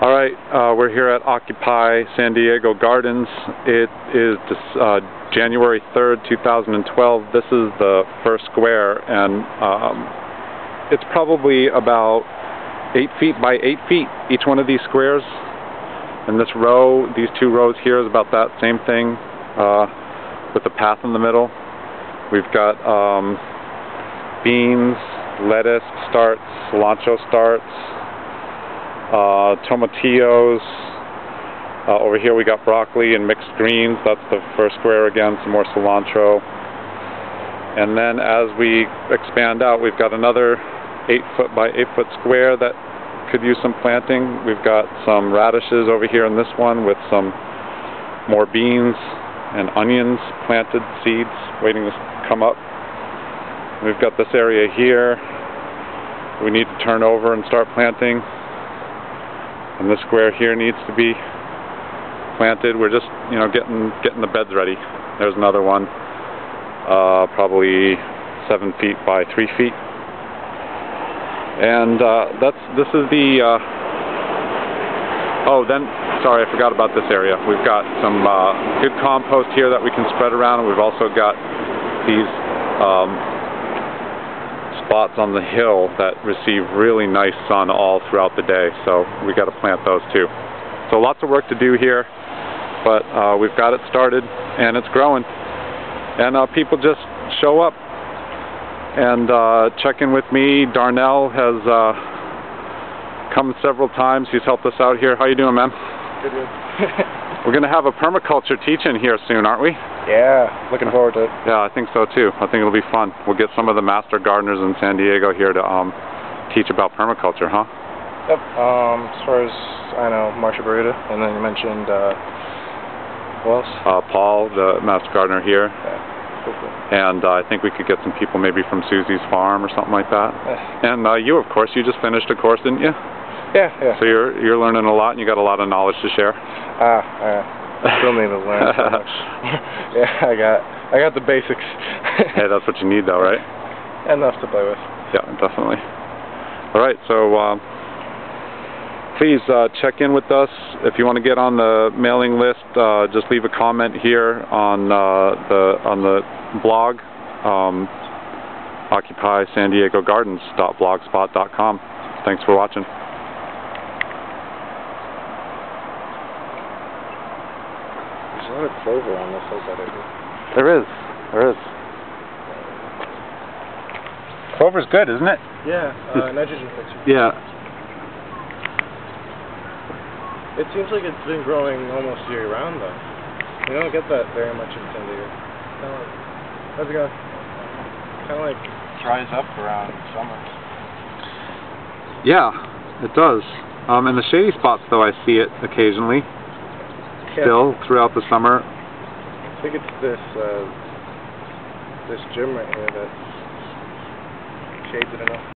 All right, uh, we're here at Occupy San Diego Gardens. It is uh, January 3rd, 2012. This is the first square, and um, it's probably about 8 feet by 8 feet, each one of these squares. And this row, these two rows here is about that same thing, uh, with the path in the middle. We've got um, beans, lettuce starts, cilantro starts, uh, tomatillos. Uh, over here we got broccoli and mixed greens. That's the first square again, some more cilantro. And then as we expand out, we've got another 8 foot by 8 foot square that could use some planting. We've got some radishes over here in this one with some more beans and onions planted, seeds waiting to come up. We've got this area here we need to turn over and start planting. And this square here needs to be planted. We're just, you know, getting getting the beds ready. There's another one, uh, probably seven feet by three feet. And uh, that's this is the. Uh, oh, then sorry, I forgot about this area. We've got some uh, good compost here that we can spread around. We've also got these um, spots on the hill that receive really nice sun all throughout the day, so we got to plant those too. So lots of work to do here, but uh, we've got it started and it's growing. And uh, people just show up and uh, check in with me. Darnell has uh, come several times. He's helped us out here. How you doing, man? Good, good. We're going to have a permaculture teach-in here soon, aren't we? Yeah, looking forward to it. Yeah, I think so too. I think it'll be fun. We'll get some of the master gardeners in San Diego here to um, teach about permaculture, huh? Yep. Um, as far as I know, Marsha Barita, and then you mentioned uh, who else? Uh, Paul, the master gardener here. Yeah. Cool, cool. And uh, I think we could get some people maybe from Suzie's farm or something like that. Yeah. And uh, you, of course, you just finished a course, didn't you? Yeah, yeah. So you're you're learning a lot, and you got a lot of knowledge to share. Ah, uh, I still need to learn yeah, I got I got the basics. hey, that's what you need, though, right? Enough to play with. Yeah, definitely. All right, so um, please uh, check in with us if you want to get on the mailing list. Uh, just leave a comment here on uh, the on the blog. Um, occupy San Diego Gardens.blogspot.com. Thanks for watching. There's a lot of clover on this hillside over here. There is. There is. Clover's good, isn't it? Yeah, uh, nitrogen fixer. Yeah. It seems like it's been growing almost year round though. You don't get that very much in San Diego. Kind of like, how's it going? Kind of like dries up around summer. Yeah, it does. Um, in the shady spots, though, I see it occasionally. Yeah. Still, throughout the summer. I think it's this uh, this gym right here that shades it enough.